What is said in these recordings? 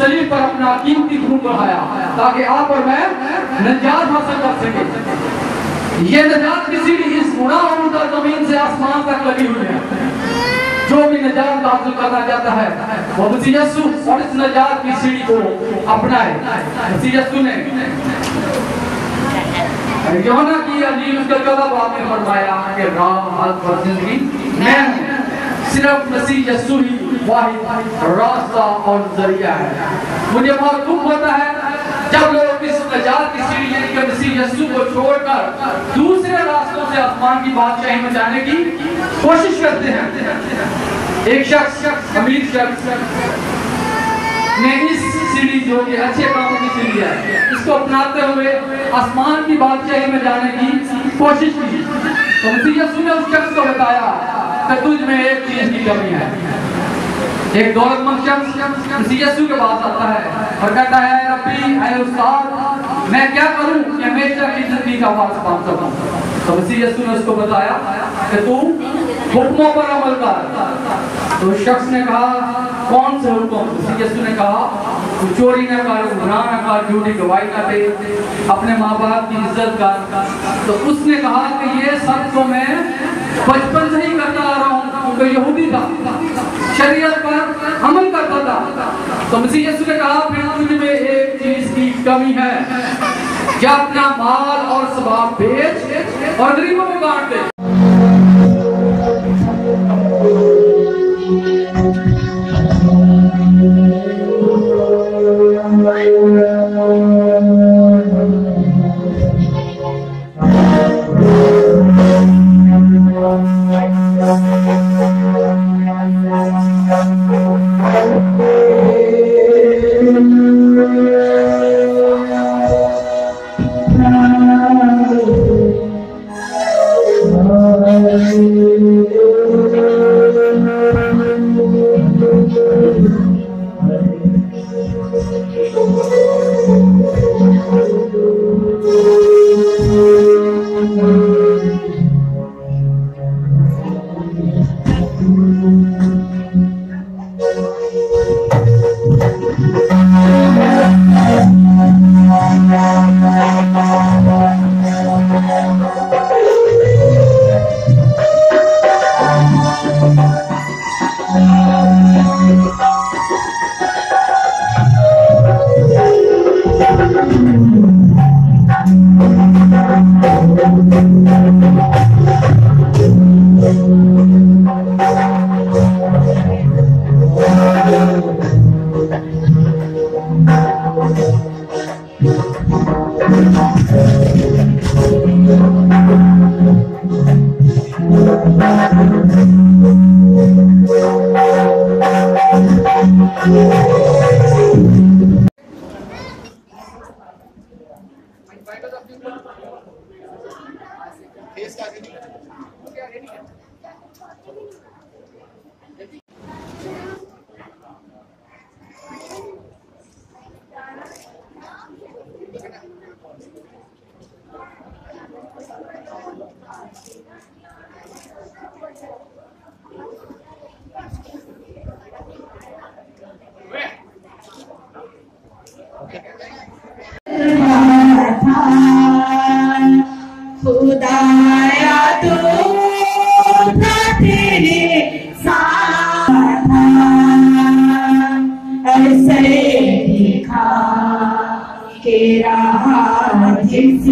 سلیب پر اپنا قیمتی خون بڑھایا، تاکہ آپ اور میں نجات حاصل کر سکیں۔ یہ نجات کسی بھی اس گناہ اور مدہ زمین سے آسمان تک لگی ہوئی ہے۔ جو بھی نجات حاصل کرنا چاہتا ہے، وہ مسیح یسو اور اس نجات کی سیڑھی کو اپنائے۔ مسیح یسو نے یونہ کی علیل اس کا جواب باپ نے فرمایا کہ راہ حال پر زندگی میں صرف مسیح یسو ہی واحد راستہ اور ذریعہ ہے۔ مجھے بہت دکھ ہوتا ہے جب لوگ اس نجات کی سیڑھی یعنی کہ مسیح یسوع کو چھوڑ کر دوسرے راستوں سے آسمان کی بادشاہی میں جانے کی کوشش کرتے ہیں۔ ایک شخص شخص امیر شخص نے اس سیڑھی جو کہ اچھے کاموں کی سیڑھی ہے، اس کو اپناتے ہوئے آسمان کی بادشاہی میں جانے کی کوشش کی۔ تو مسیح یسوع نے اس شخص کو بتایا کہ تجھ میں ایک چیز کی کمی ہے۔ ایک دولت مند شخص کسی یسو کے پاس آتا ہے اور کہتا ہے، ربی، اے استاد، میں کیا کروں کہ ہمیشہ کی زندگی کا وارث بن سکوں تو مسیح یسو نے اس کو بتایا کہ تو حکموں پر عمل کر۔ تو اس شخص نے کہا، کون سے حکم؟ مسیح یسو نے کہا، تو چوری نہ کر، گناہ نہ کر، جھوٹی گواہی نہ دے، اپنے ماں باپ کی عزت کر۔ تو اس نے کہا کہ یہ سب مسیح یسو نے کہا پھر تجھ میں ایک چیز کی کمی ہے۔ کہ اپنا مال اور سباب بیچ اور غریبوں میں بانٹ دے۔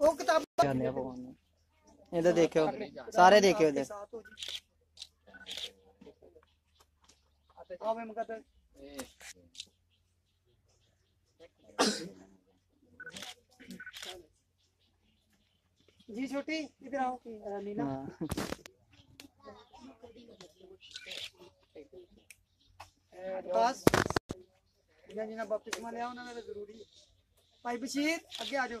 ਉਹ ਕਿਤਾਬਾਂ ਜਾਂਦੇ ਆ ਇਹਦਾ ਦੇਖਿਓ ਸਾਰੇ ਦੇਖਿਓ ਇਹਦੇ جی چھوٹی ادھر آؤ۔ لینا خاص لیا بشیر اگے آ جاؤ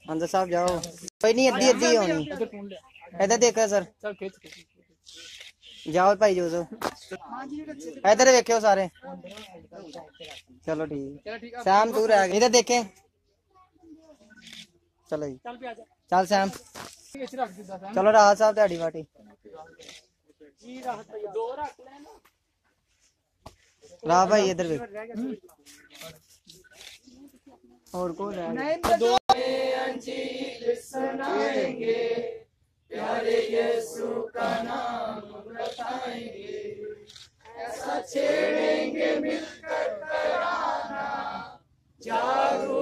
حمزہ صاحب جاؤ۔ کوئی نہیں، ادھی ادھی ہونی۔ ادھر دیکھا سر۔ جاؤ بھائی جو ادھر دیکھو سارے۔ چلو ٹھیک۔ سام دور ہے۔ ادھر دیکھیں۔ چلو جی۔ چل سام چلو راہ صاحب، تہاڈی واٹی راہ بھائی، ادھر دیکھ اور کو نہیں دو انجیل سنائیں گے، پیارے یسو کا نام بتائیں گے۔ ایسا چھیڑیں گے مل کر ترانہ جارو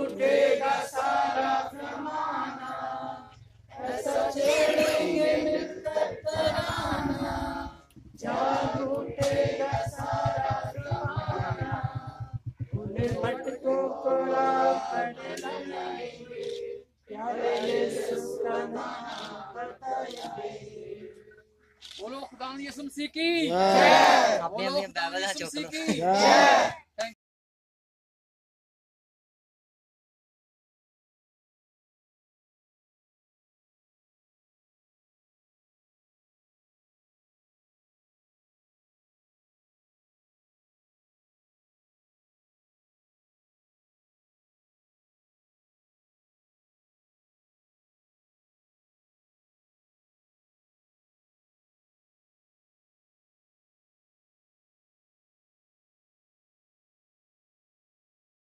بولو خدا نے یسمسی کی۔ جی۔ بولو خدا نے یسمسی کی۔ جی۔